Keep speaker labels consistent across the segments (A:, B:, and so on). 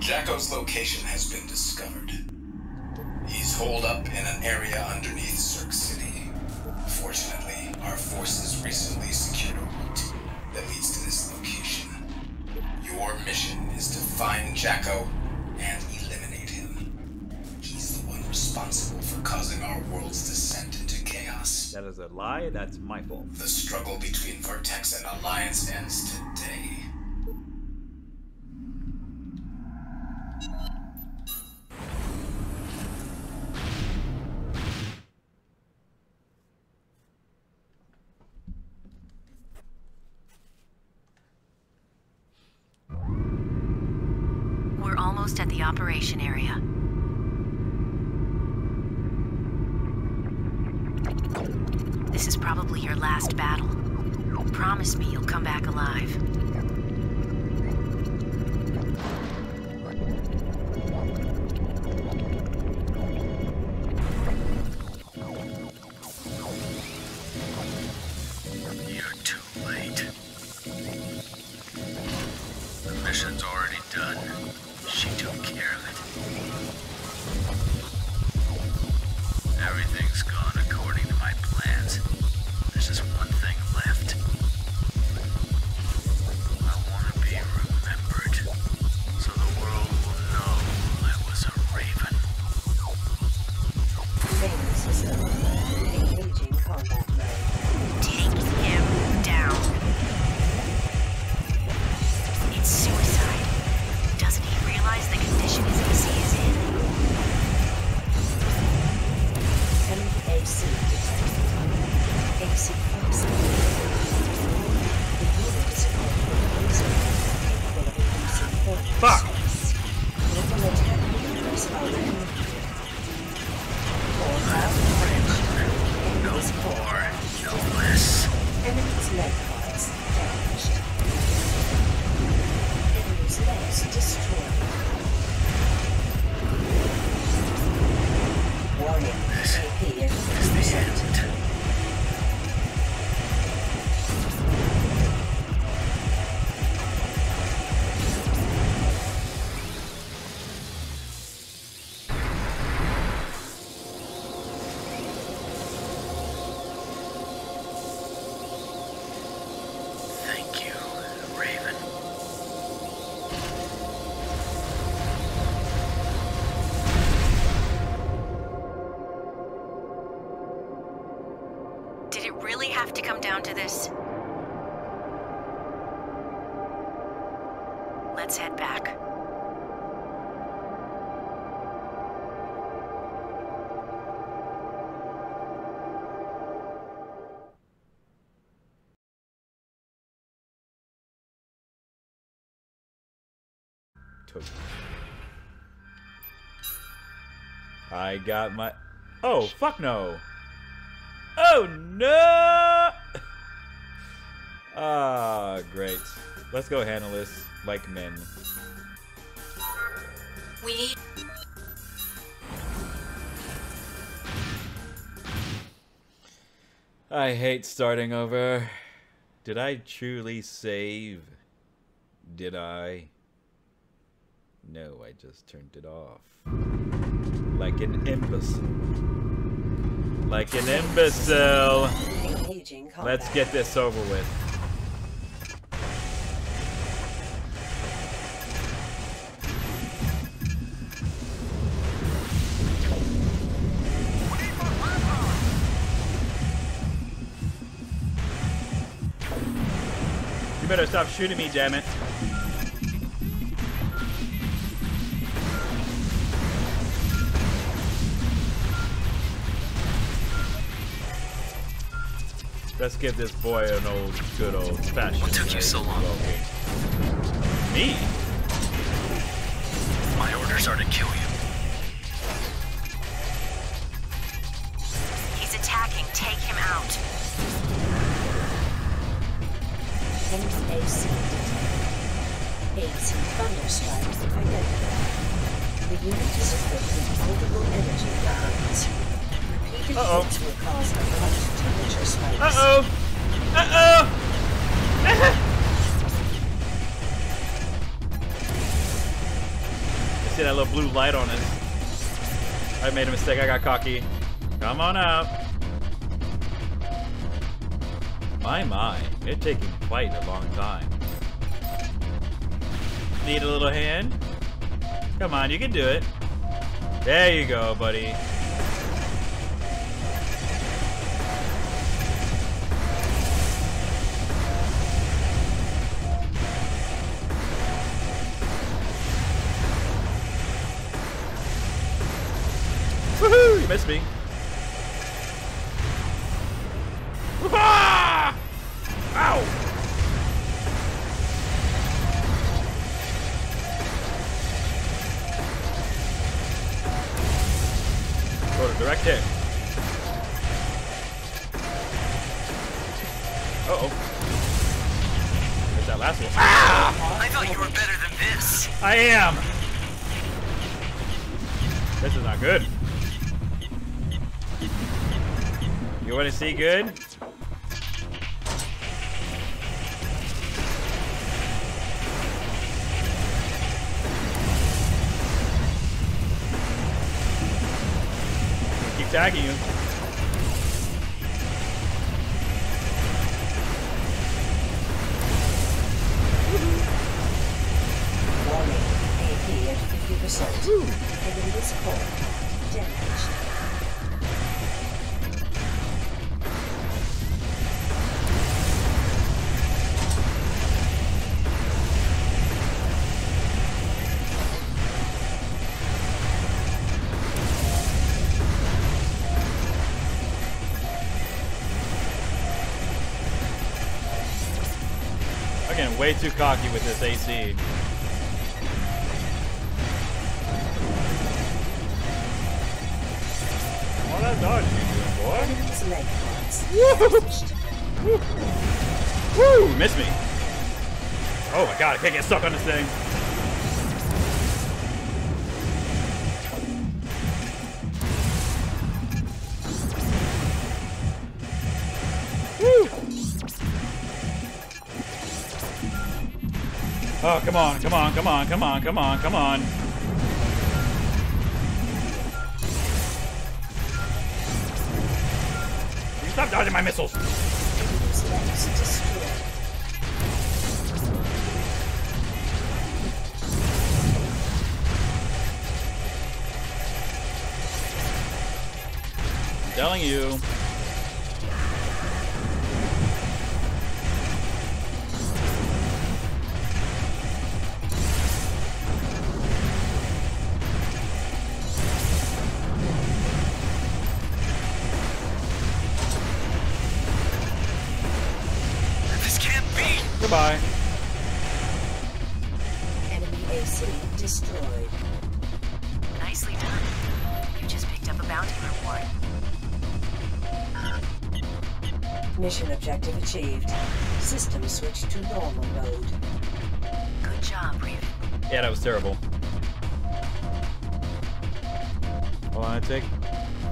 A: Jack-O's location has been discovered. He's holed up in an area underneath Cirque City. Fortunately, our forces recently secured a route that leads to this location. Your mission is to find Jacko and eliminate him. He's the one responsible for causing our world's chaos.
B: That is a lie. That's my fault.
A: The struggle between Vertex and Alliance ends
C: down to this? Let's head back.
B: I got my. Oh fuck no! Oh no! Ah, great. Let's go handle this like men.
C: We need.
B: I hate starting over. Did I truly save? Did I? No, I just turned it off. Like an imbecile. Like an imbecile. Let's get this over with. Stop shooting me, damn it. Let's give this boy an old, good old fashioned.
D: What took you so long?
B: Me?
D: My orders are to kill you.
E: Identified. The unit is equipped energy
B: Uh-oh. Uh-oh! Uh-oh! I see that little blue light on it. I made a mistake. I got cocky. Come on out. My, my. It's taking quite a long time. Need a little hand? Come on, you can do it. There you go, buddy. Woohoo! You missed me. Want good? Way too cocky with this AC. All that dodge you doing, boy?
E: Enemy's leg parts. Damaged.
B: Woo! Missed me. Oh my god, I can't get stuck on this thing. Come on, come on, come on, come on, come on, come on. You stop dodging my missiles. I'm telling you.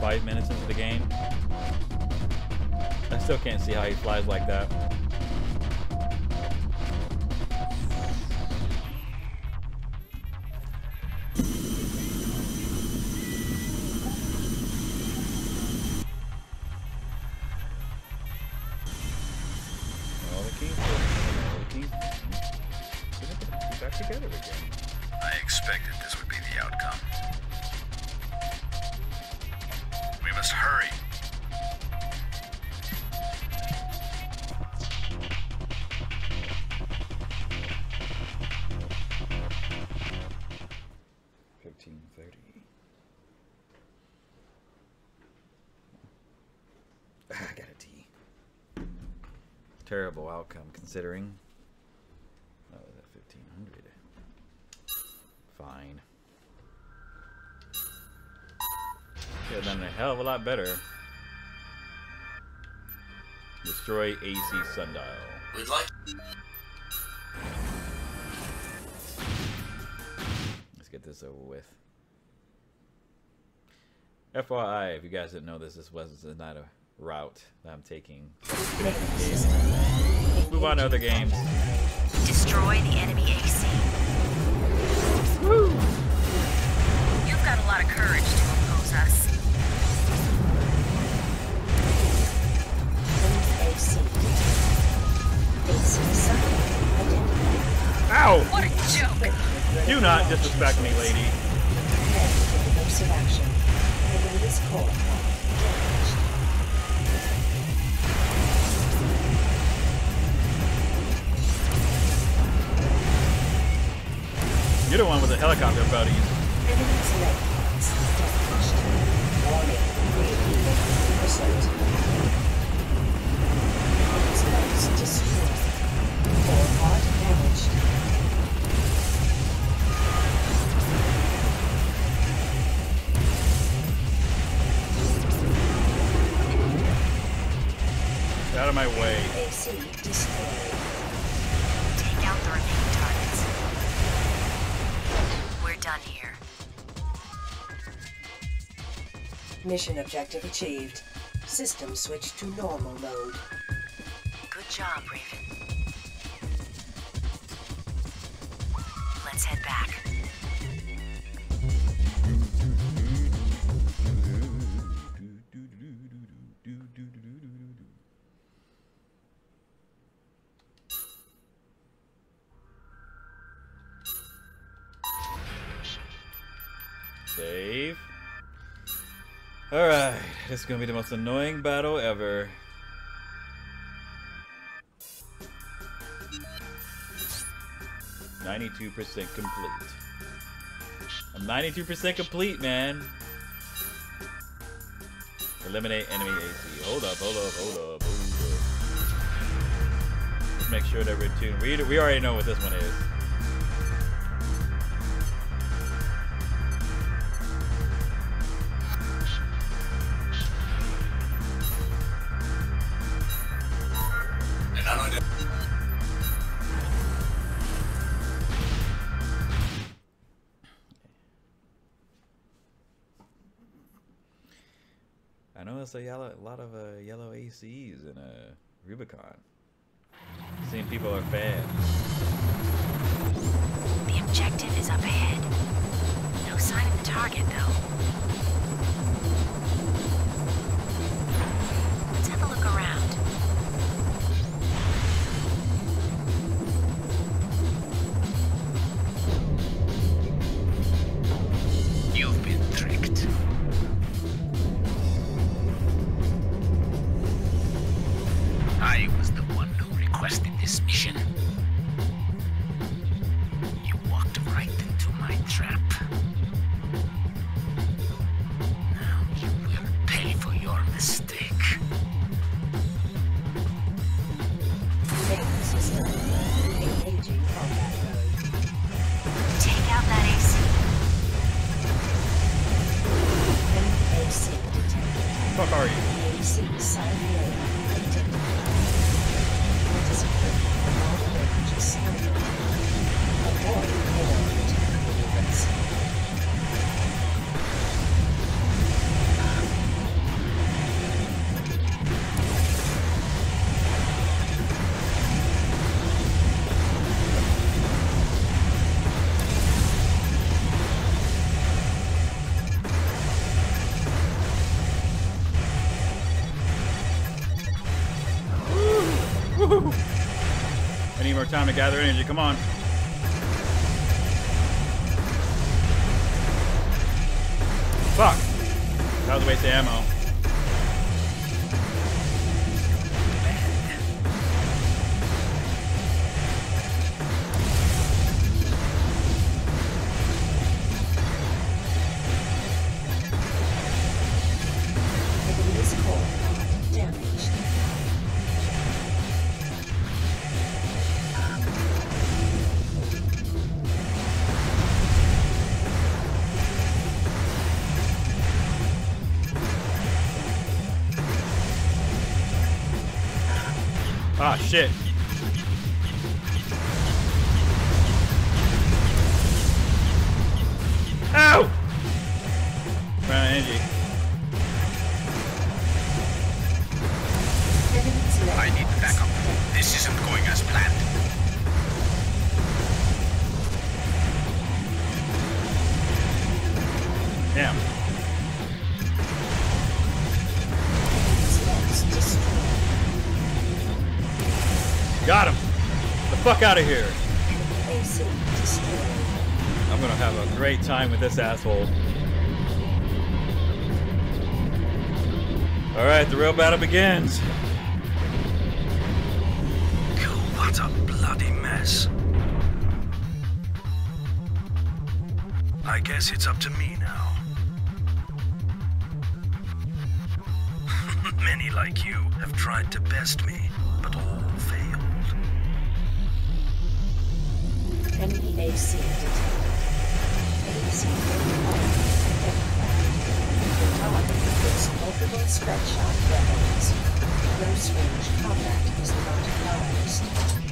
B: Five minutes into the game. I still can't see how he flies like that. Hell of a lot better. Destroy AC sundial.
A: We'd like
B: Let's get this over with. FYI, if you guys didn't know this, this was not a route that I'm taking.
E: Making system.
B: Move on to other games.
C: Destroy the enemy AC. Woo!
E: You've got a lot of courage to oppose us.
B: Disrespect me, lady.
F: Mission objective achieved. System switched to normal mode.
E: Good job, Raven. Let's head back.
B: Save. Alright, this is gonna be the most annoying battle ever. Ninety-two percent complete. I'm ninety-two percent complete, man. Eliminate enemy AC. Hold up, hold up, hold up, hold up. Let's make sure that we're tuned. We we already know what this one is. It's a yellow, lot of uh, yellow ACs in uh, Rubicon. Seeing people are fans.
E: The objective is up ahead. No sign of the target, though.
B: Time to gather energy. Come on. Got him. The fuck out of here. I'm gonna have a great time with this asshole. Alright, the real battle begins.
D: What a bloody mess. I guess it's up to me now. Many like you have tried to best me,
E: AC identified. The multiple spread shot weapons. Close range combat is not advised.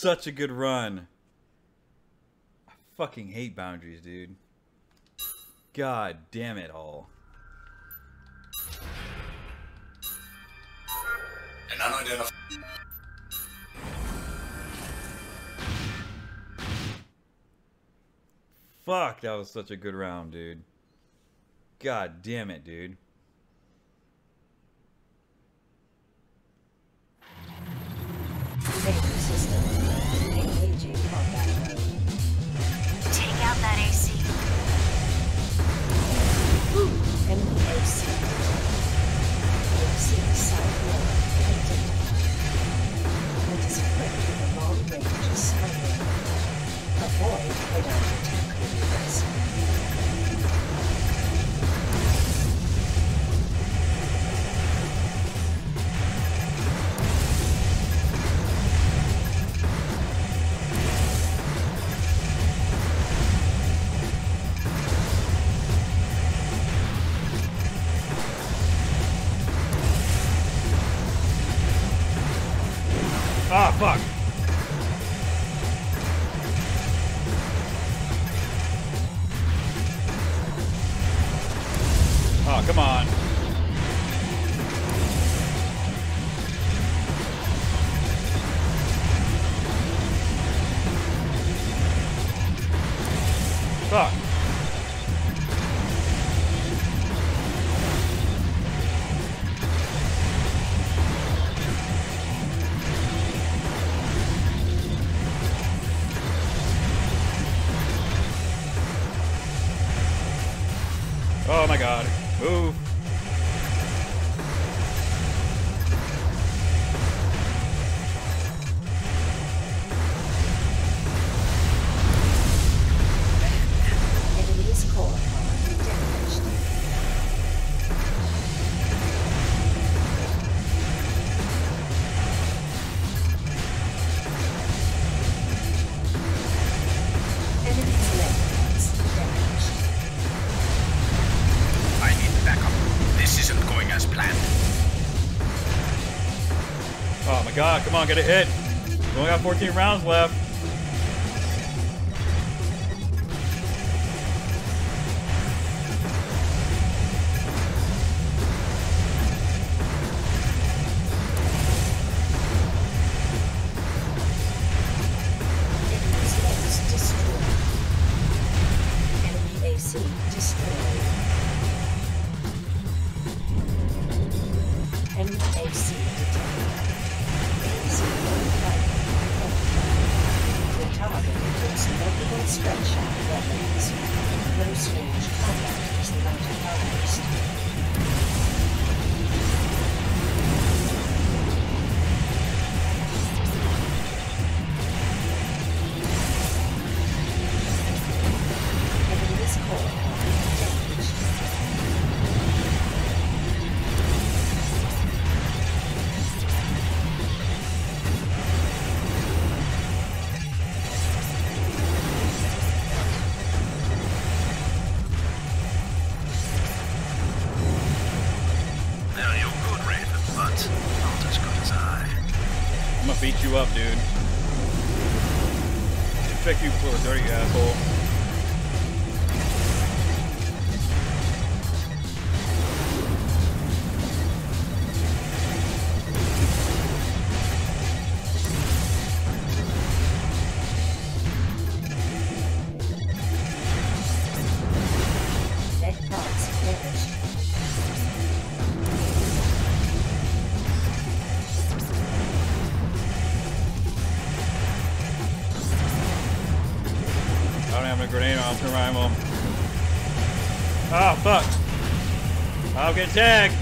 B: Such a good run. I fucking hate boundaries, dude. God damn it all.
A: An unidentified.
B: Fuck, that was such a good round, dude. God damn it, dude.
E: Major system. Avoid head-on attack maneuvers.
B: Come on. On, get a hit. We only got 14 rounds left. Survival. Oh, ah, fuck. I'll get tagged.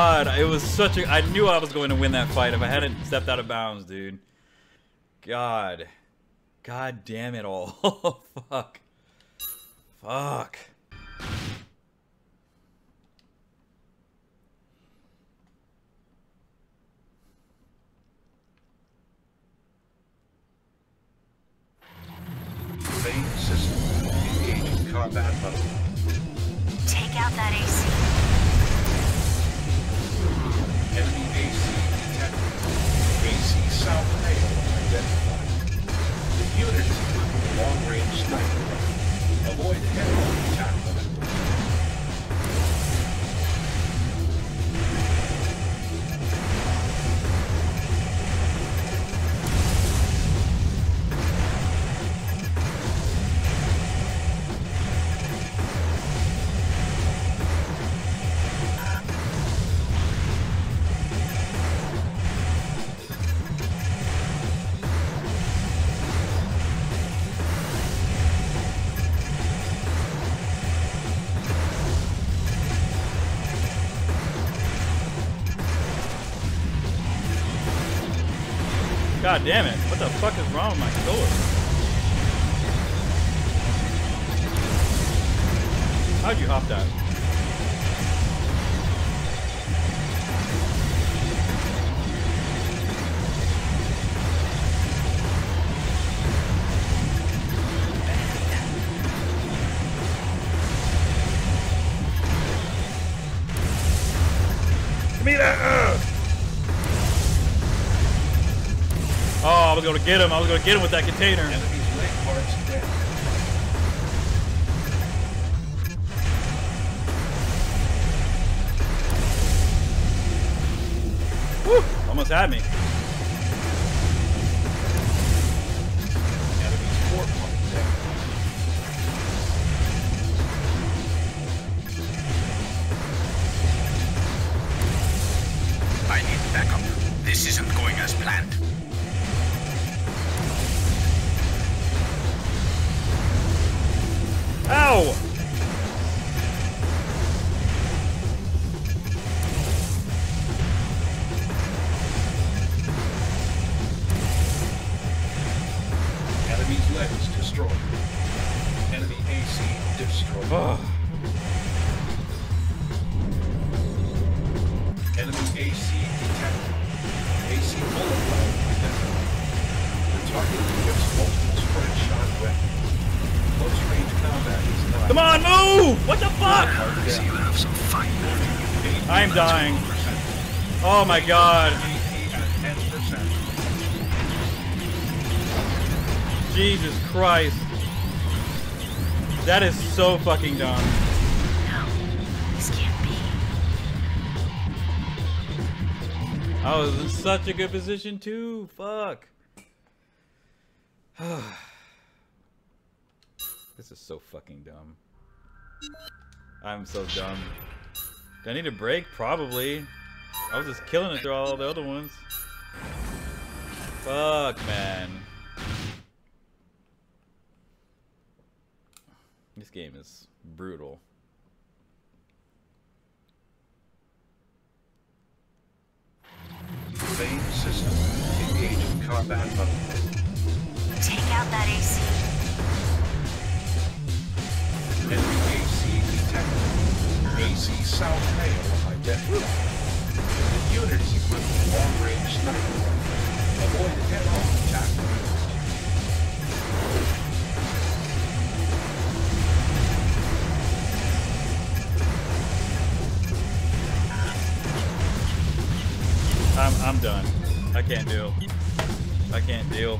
B: God, it was such a. I knew I was going to win that fight if I hadn't stepped out of bounds, dude. God. God damn it all. Fuck. Fuck.
D: Main system. Engaging combat mode.
C: Take out that AC.
D: South Mail identified. The unit with long-range sniper. Avoid head-on
B: Was gonna get him. I was gonna get him with that container. Fucking dumb.
C: No, this can't be.
B: I was in such a good position too. Fuck. this is so fucking dumb. I'm so dumb. Do I need a break? Probably. I was just killing it through all the other ones. Fuck, man. This game is brutal.
D: Main system. Engage in combat mode.
C: Take out that AC.
D: Enemy AC detected. AC South Mail identified. The unit is equipped with long-range sniper. Avoid head-on attack.
B: Can't deal. I can't deal.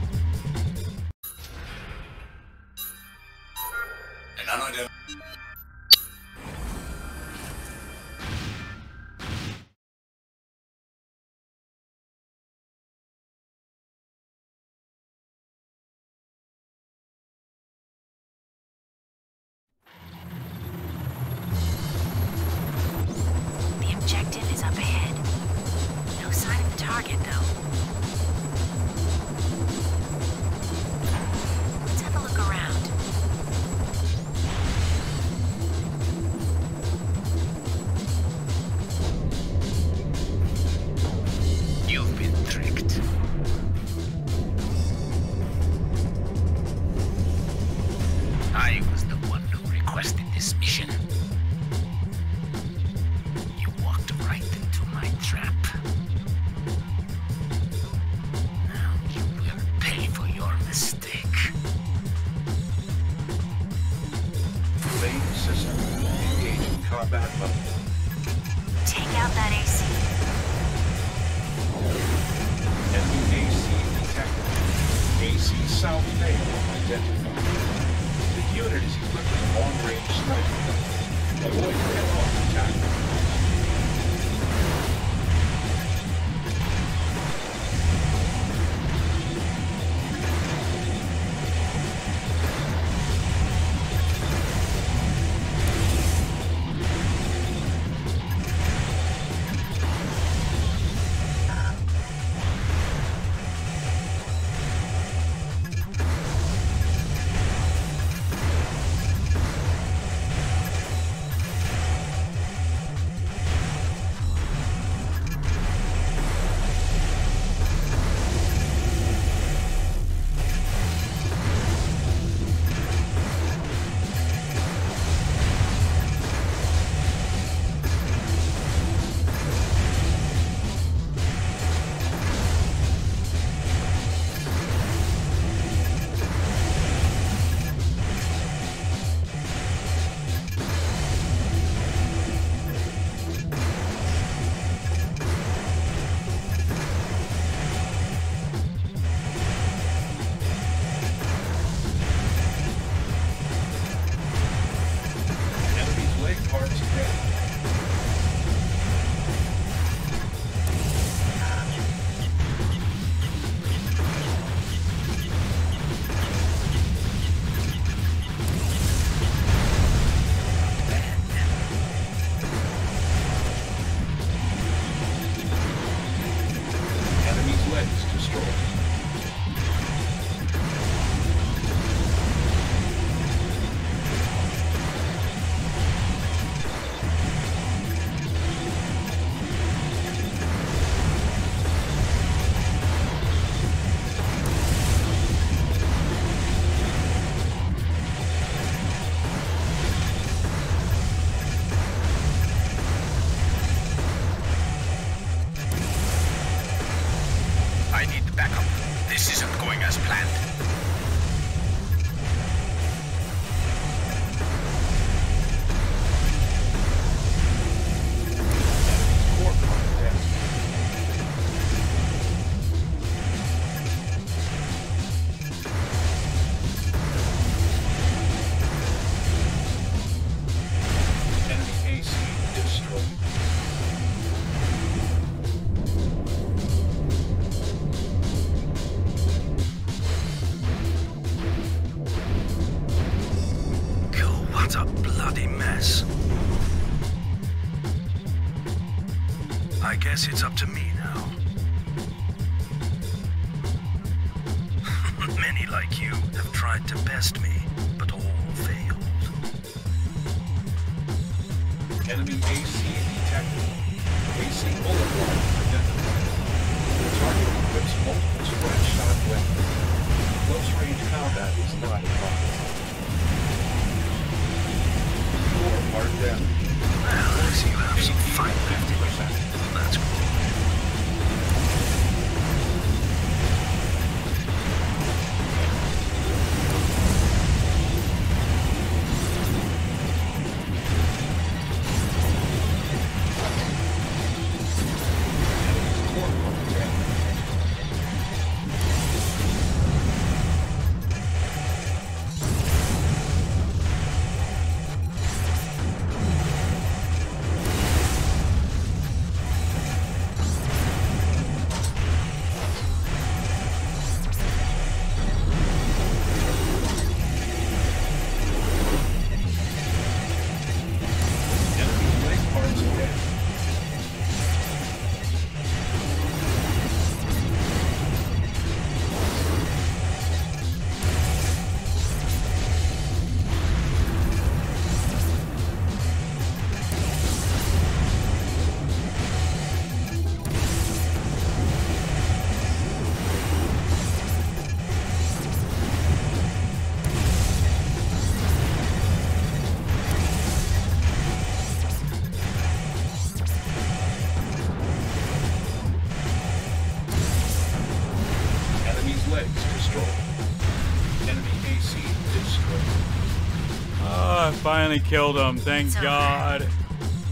B: Finally killed him. Thank
C: It's over.
B: God.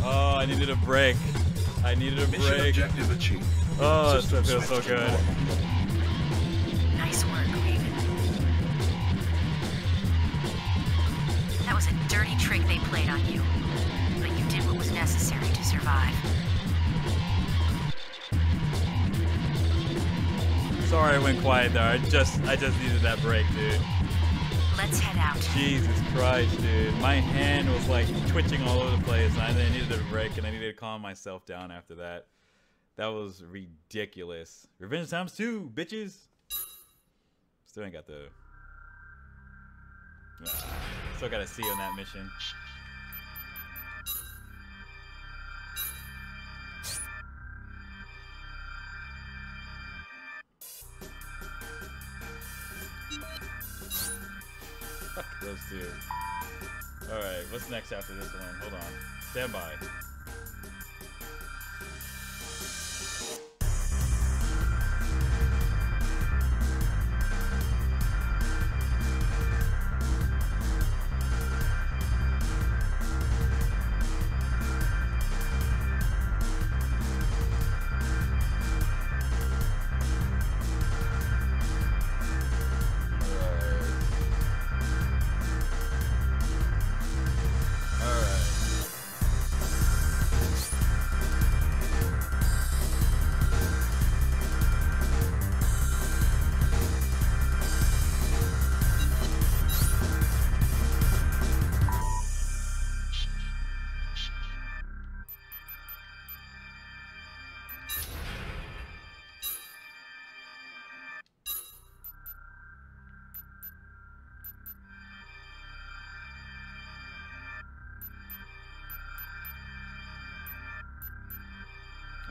B: Oh, I needed a break. I needed a
D: Mission
B: break.
D: objective achieved.
B: Oh, that
D: System
B: feels so good.
C: Nice work, Raven. That was a dirty trick they played on you. But you did what was necessary to survive.
B: Sorry I went quiet there. I just I just needed that break, dude. Jesus Christ, dude. My hand was like twitching all over the place and I needed a break and I needed to calm myself down after that. That was ridiculous. Revenge times two, bitches. Still ain't got the. Ah, still gotta see on that mission. Those two. Alright, what's next after this one? Hold on. Stand by.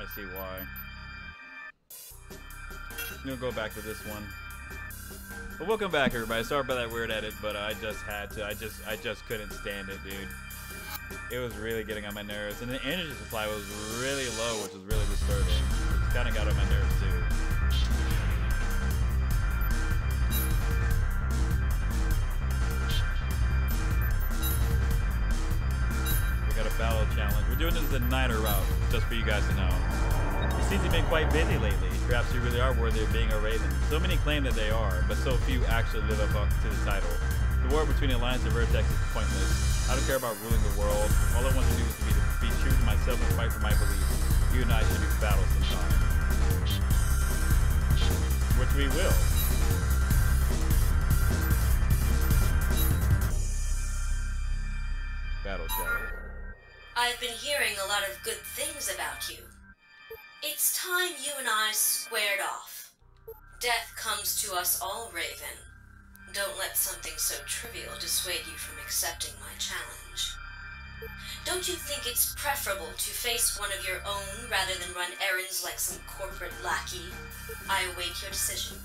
B: I see why. We'll go back to this one. But welcome back, everybody. Sorry about that weird edit, but I just had to. I just, I just couldn't stand it, dude. It was really getting on my nerves, and the energy supply was really low, which was really disturbing. It kind of got on my nerves too. We're doing this as a nighter route, just for you guys to know. It seems you've been quite busy lately. Perhaps you really are worthy of being a Raven. So many claim that they are, but so few actually live up to the title. The war between Alliance and Vertex is pointless. I don't care about ruling the world. All I want to do is to be, to be true to myself and fight for my beliefs. You and I should do battle sometime. Which we will. Battle challenge.
G: I've been hearing a lot of good things about you. It's time you and I squared off. Death comes to us all, Raven. Don't let something so trivial dissuade you from accepting my challenge. Don't you think it's preferable to face one of your own rather than run errands like some corporate lackey? I await your decision.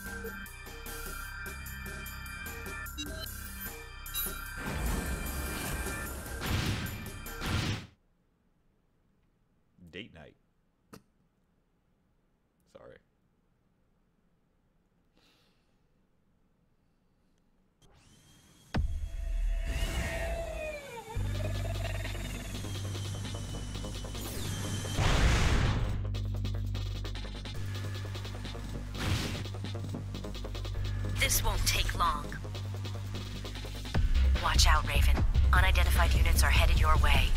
C: This won't take long. Watch out, Raven. Unidentified units are headed your way.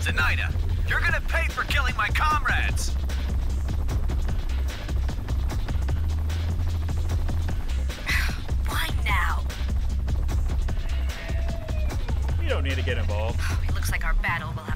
H: Zinaida, you're gonna pay for killing my comrades!
C: Why now?
B: You don't need to get involved.
C: It looks like our battle will have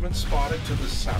I: reinforcements
D: spotted to the south.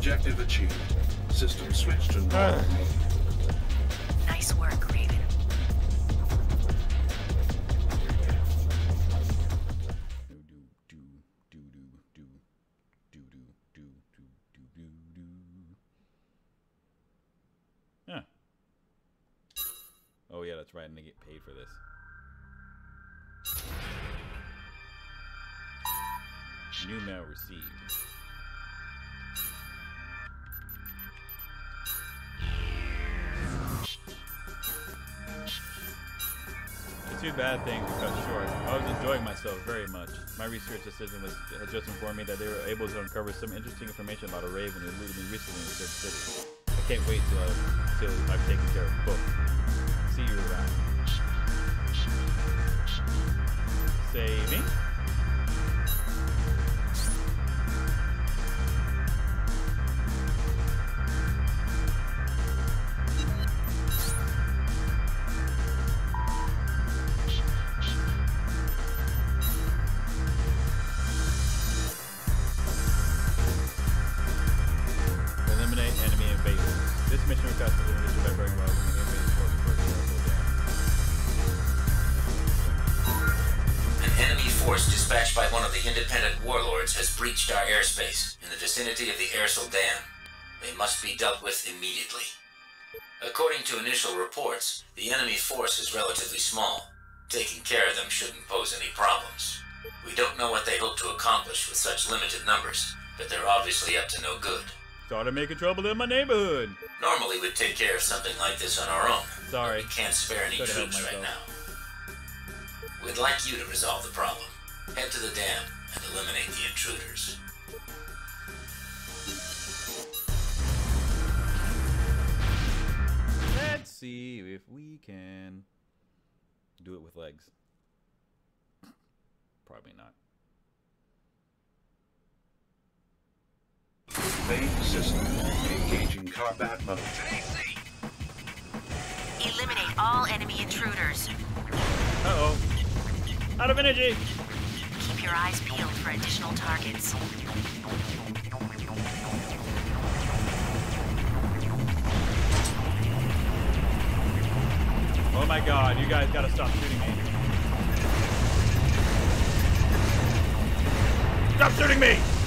D: Objective achieved. System switched to normal
B: research was, had just informed me that they were able to uncover some interesting information about a raven who eluded me recently with their city. I can't wait till, I, till I've taken care of both. See you around. Saving.
A: Independent warlords has breached our airspace in the vicinity of the Airsel Dam. They must be dealt with immediately. According to initial reports, the enemy force is relatively small. Taking care of them shouldn't pose any problems. We don't know what they hope to accomplish with such limited numbers, but they're obviously up to no good.
B: Started making trouble in my neighborhood.
A: Normally we'd take care of something like this on our own.
B: Sorry.
A: We can't spare any troops right now. We'd like you to resolve the problem. Head to the dam and eliminate the intruders.
B: Let's see if we can do it with legs. Probably not.
H: Main system engaging combat mode.
D: Eliminate all enemy intruders.
B: Uh oh. Out of energy!
D: Keep your eyes peeled for additional targets.
B: Oh my god, you guys gotta stop shooting me. Stop shooting me!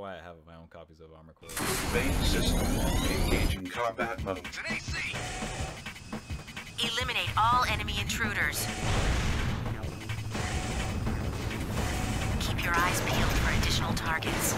B: why I have my own copies of Armor Core.
H: Main system combat mode.
D: Eliminate all enemy intruders. Keep your eyes peeled for additional targets.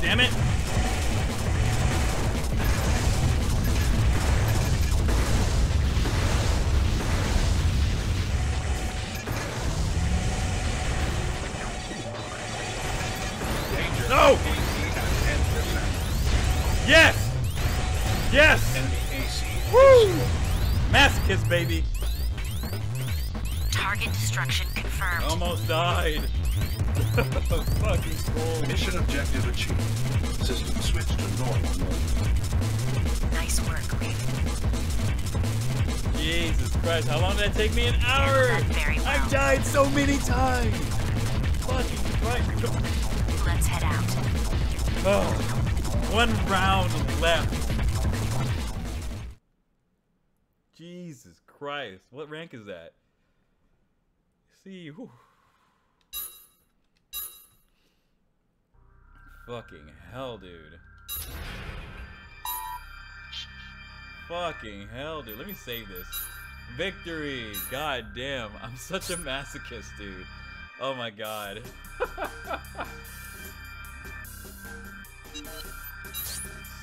B: damn it! Take me? An hour!
C: Well.
B: I died so many times! Fucking Christ.
C: Let's head out.
B: Oh, one round left. Jesus Christ. What rank is that? See, whew. Fucking hell, dude. Fucking hell, dude. Let me save this. Victory! God damn. I'm such a masochist, dude. Oh my god.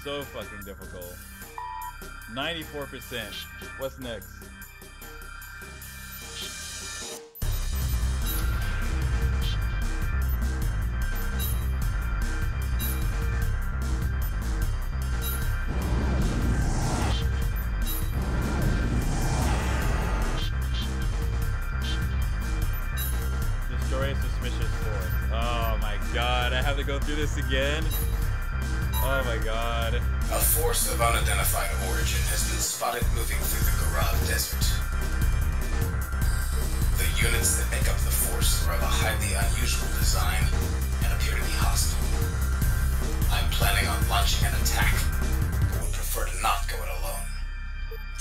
B: so fucking difficult. 94%. What's next? Through this again? Oh my god.
A: A force of unidentified origin has been spotted moving through the Garab Desert. The units that make up the force are of a highly unusual design and appear to be hostile. I'm planning on launching an attack, but would prefer to not go it alone.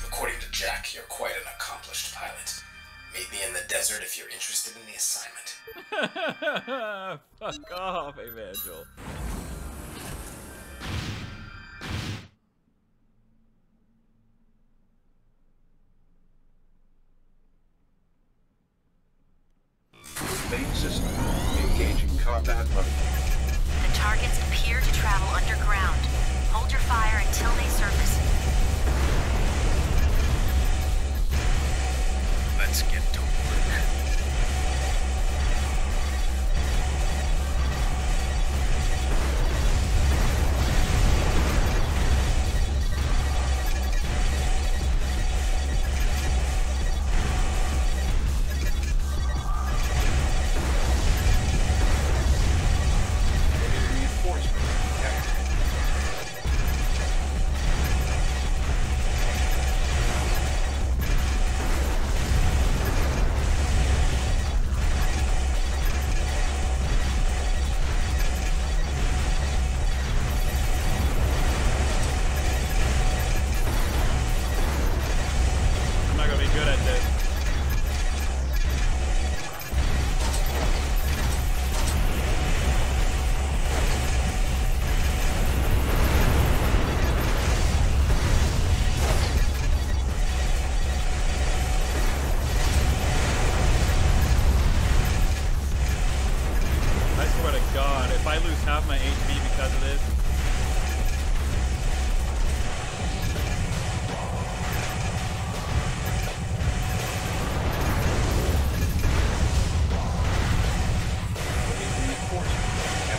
A: According to Jack, you're quite an accomplished pilot. Meet me in the desert if you're interested in the assignment.
B: Fuck off, Evangel.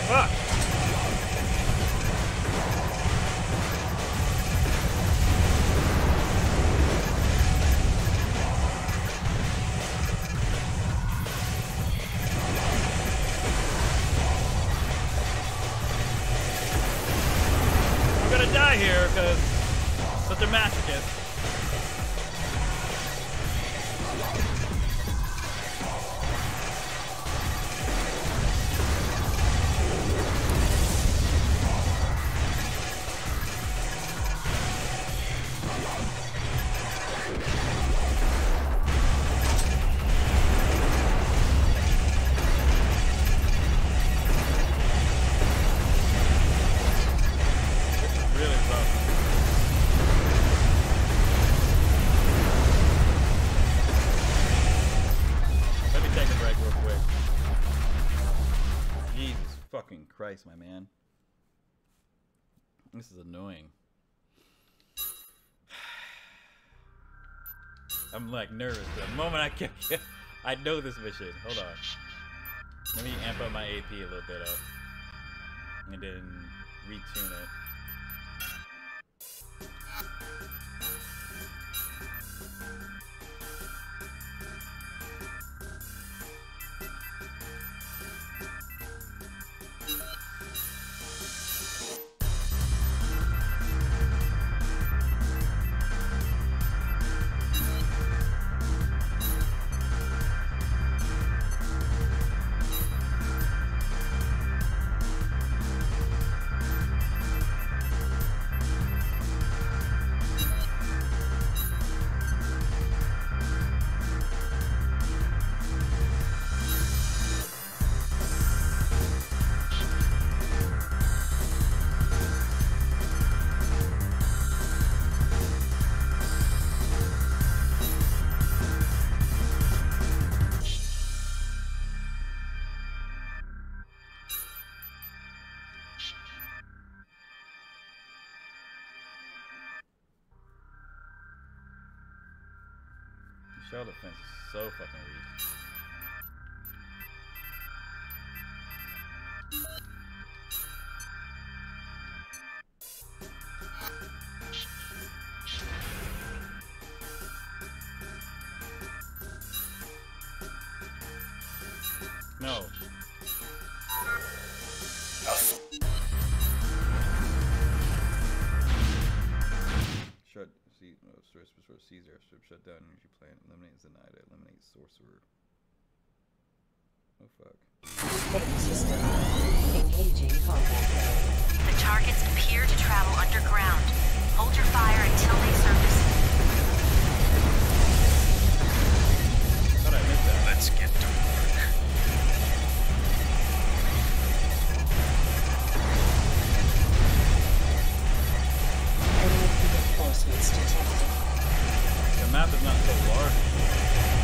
B: Fuck. Like nervous. The moment I can, I know this mission. Hold on. Let me amp up my AP a little bit up. and then retune it. The defense is so fucking weak. No. Caesar airstrip shut down energy plant eliminates Zinaida eliminates sorcerer. Oh fuck.
E: Main system. Engaging combat.
C: The targets appear to travel underground. Hold your fire until they surface.
B: Thought I missed that.
H: Let's get to work.
E: Enemy reinforcements detected.
B: The map is not so large.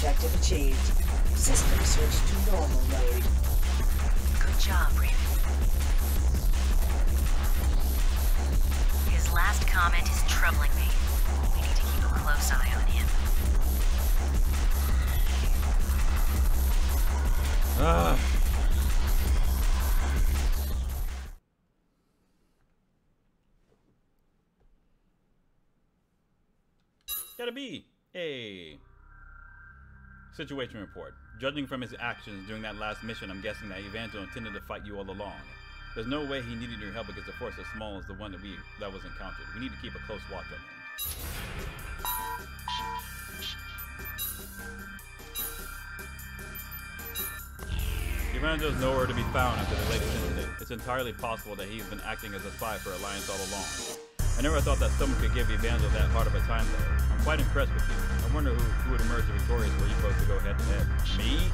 E: Objective achieved. System switch to normal mode.
C: Good job, Raven. His last comment is troubling me. We need to keep a close eye on him.
B: Ugh. Gotta be. Hey. Situation report. Judging from his actions during that last mission, I'm guessing that Evangel intended to fight you all along. There's no way he needed your help against a force as small as the one that we that was encountered. We need to keep a close watch on him. Evangel is nowhere to be found after the latest incident. It's entirely possible that he's been acting as a spy for Alliance all along. I never thought that someone could give Evangel that hard of a time, though. I'm quite impressed with you. I wonder who, who would emerge victorious were you supposed to go head to head. Me?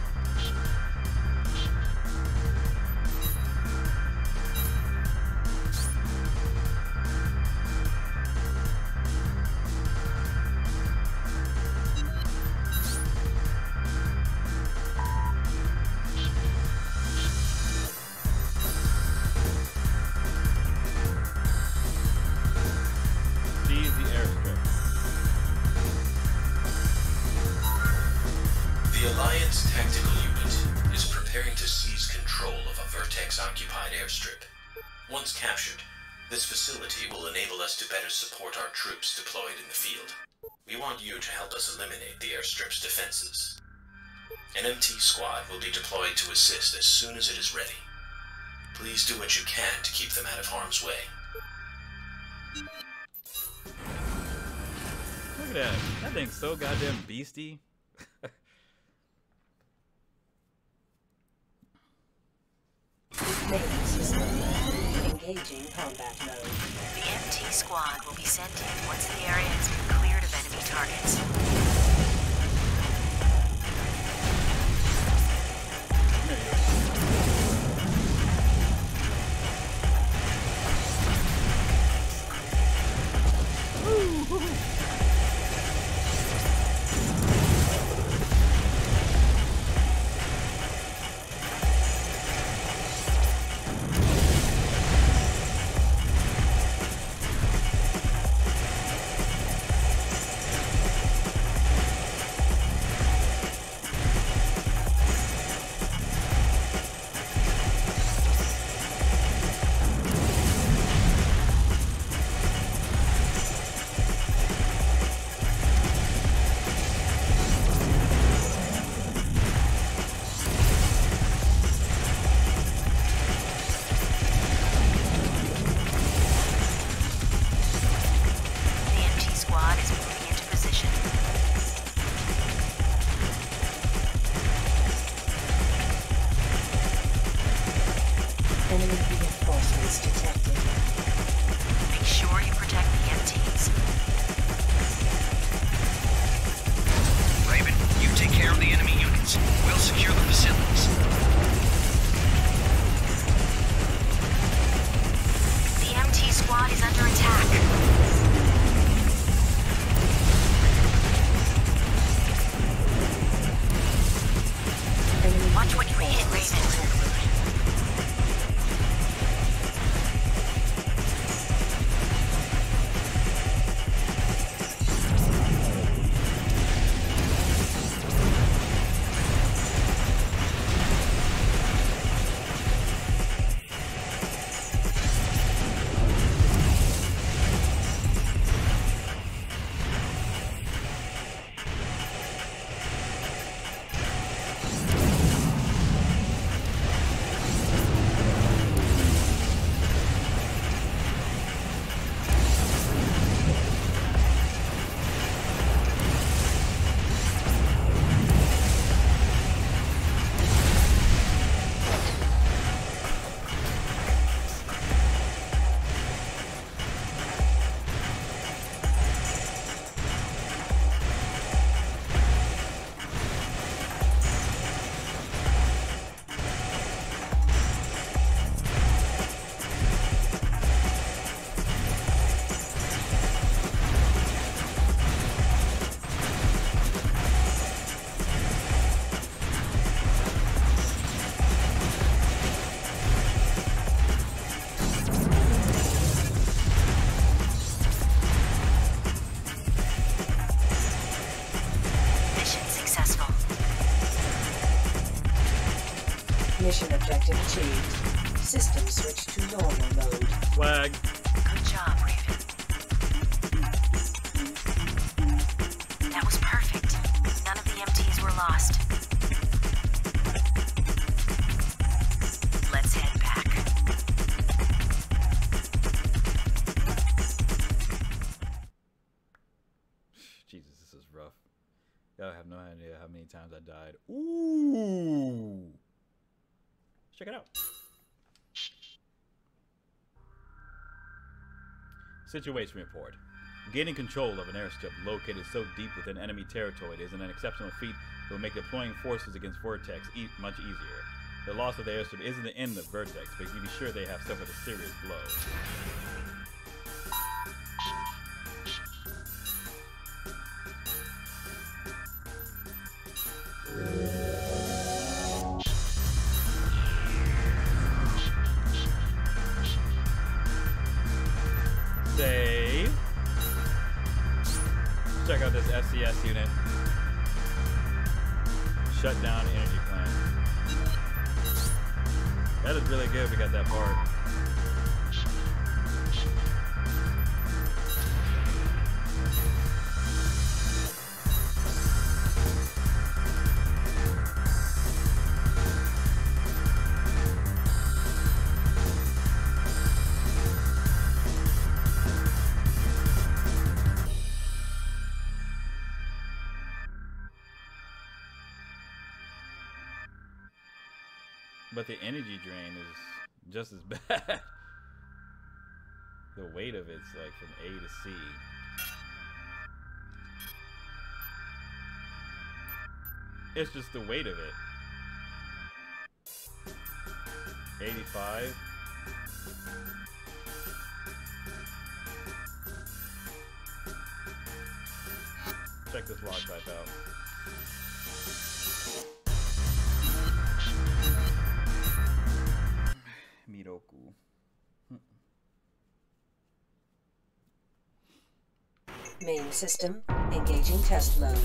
J: To help us eliminate the airstrip's defenses. An MT squad will be deployed to assist as soon as it is ready. Please do what you can to keep them out of harm's way.
B: Look at that. That thing's so goddamn beastie.
E: Main system. Engaging combat mode.
C: The MT squad will be sent in once the area has been cleared of enemy targets. The
B: Situation report. Gaining control of an airstrip located so deep within enemy territory is an exceptional feat that will make deploying forces against Vertex e- much easier. The loss of the airstrip isn't the end of Vertex, but you can be sure they have suffered a serious blow. Save. Check out this FCS unit. Shut down energy plant. That is really good. We got that part. But the energy drain is just as bad. the weight of it's like from A to C. It's just the weight of it. 85. Check this log type out.
E: Main system engaging test load.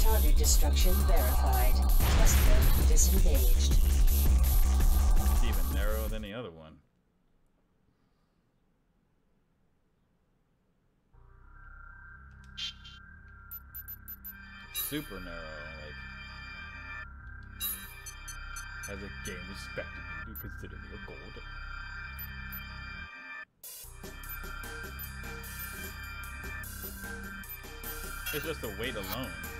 E: Target destruction verified. Test load disengaged.
B: It's even narrower than the other one. Super narrow, like. Has a game respected you to consider me a gold? It's just the weight alone.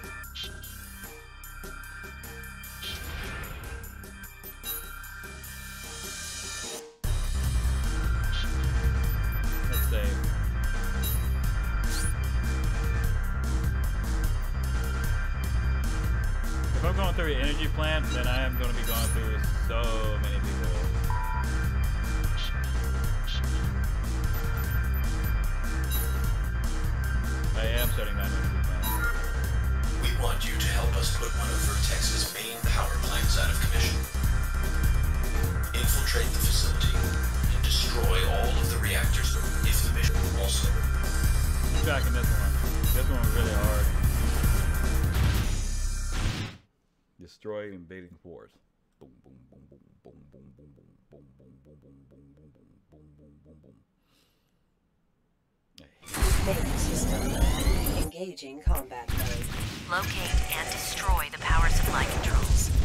B: If I'm going through an energy plant, then I am going to be going through so many people. I am shutting down energy plants.
J: We want you to help us put one of Vertex's main power plants out of commission. Infiltrate the facility and destroy all of the reactors if the mission also.
B: I'm tracking this one. This one was really hard. Destroy invading force. Boom, boom, boom, boom, boom, boom, boom, boom, boom, boom, boom, boom, boom, boom, boom, boom, boom, boom, boom.
E: Main system engaging combat mode.
C: Locate and destroy the power supply controls.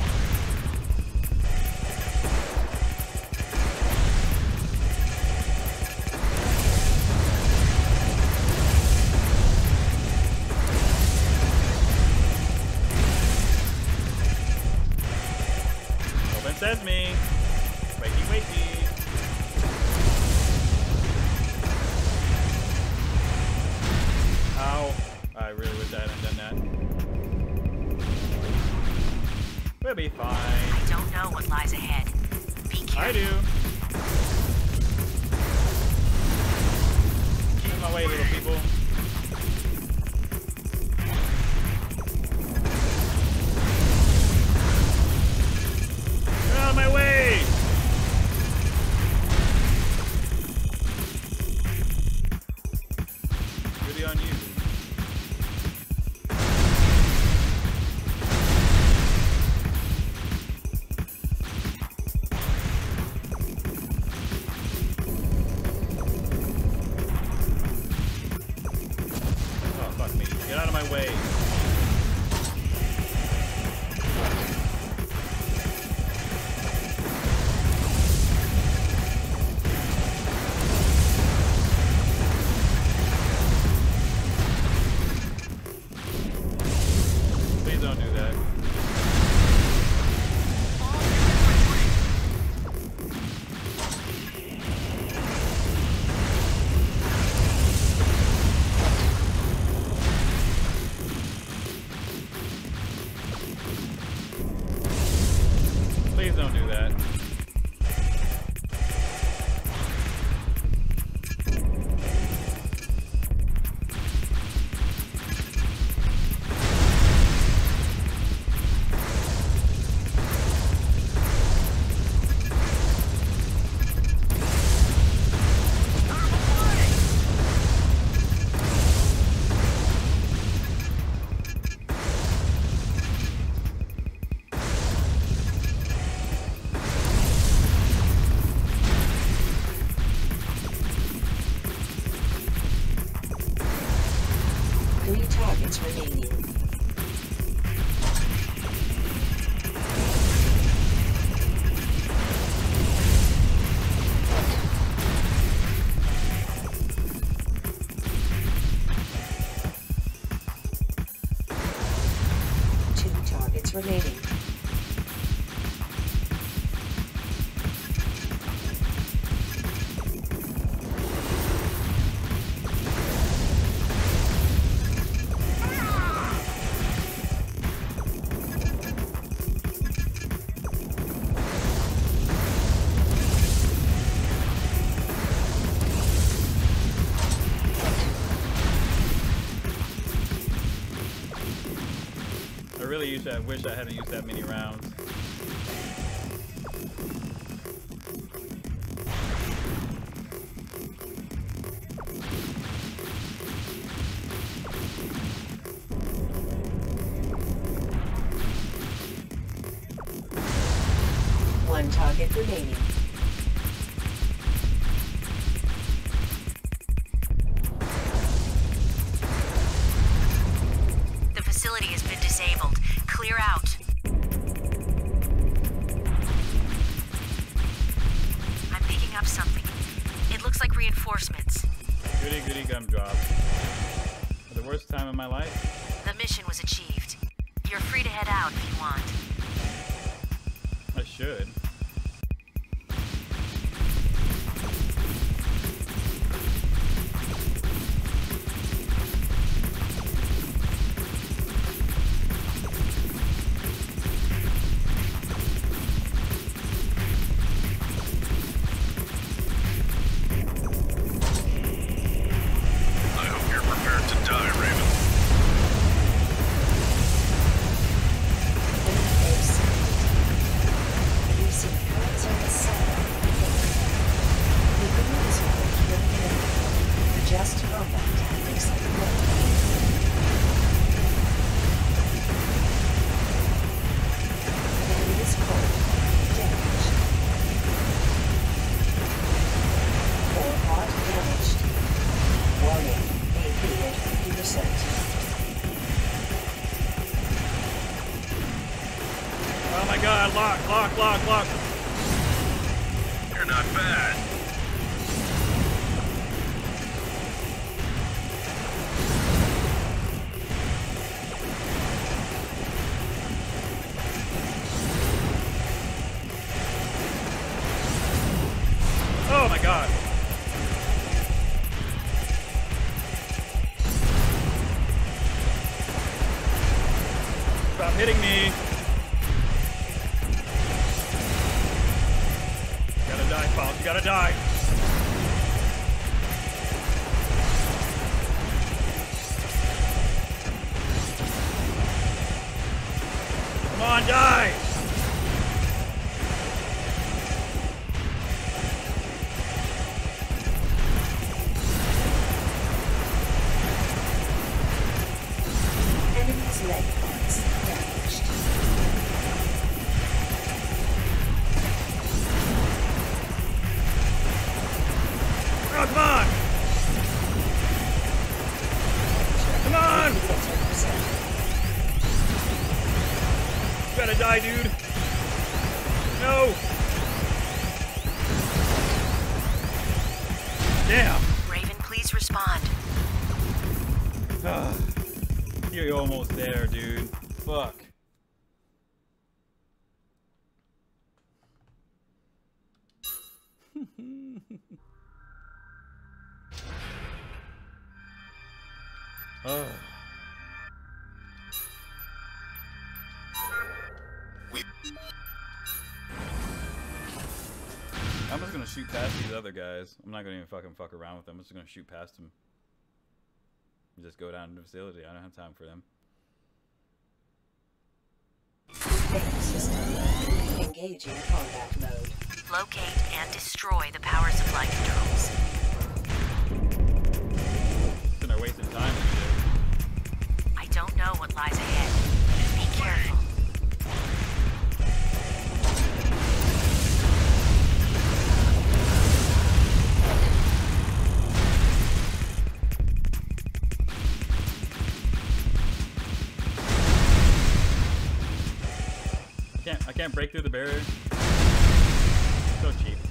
B: Three
K: targets remaining.
E: I wish I hadn't used that many rounds. Oh my god, lock, lock, lock, lock.
B: You're not bad.
E: Other guys. I'm not gonna even fucking fuck around with them. I'm just gonna shoot past them. Just go down to the facility. I don't have time for them.
K: Main system. Engage in combat mode.
C: Locate and destroy the power supply controls.
E: They're wasting time.
C: I don't know what lies ahead. Be careful.
B: can't I can't break through the barrier. So cheap.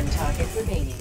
E: One target remaining.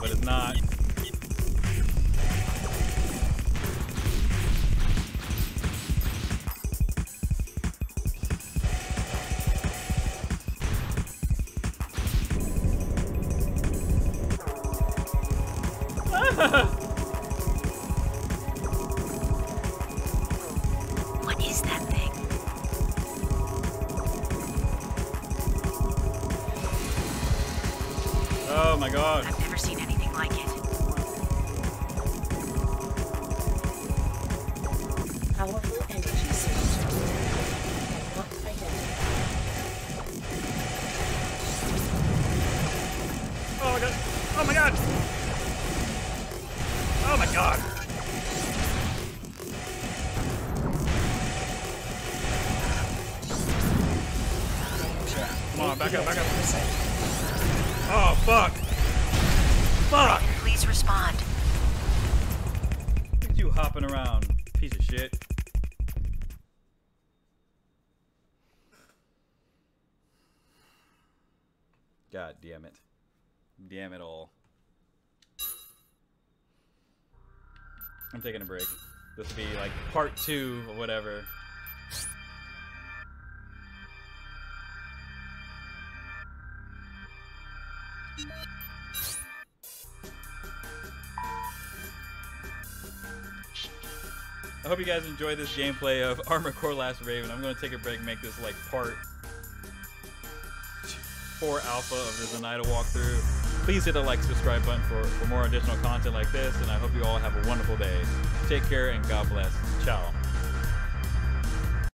B: But it's not. Back up, back up. Oh fuck. Fuck.
C: Please respond.
B: Look at you hopping around, piece of shit. God damn it. Damn it all. I'm taking a break. This will be like part two or whatever. Hope you guys enjoyed this gameplay of Armor Core Last Raven. I'm going to take a break make this like part 4 alpha of the Zinaida walkthrough. Please hit the like, subscribe button for, for more additional content like this, and I hope you all have a wonderful day. Take care and God bless. Ciao.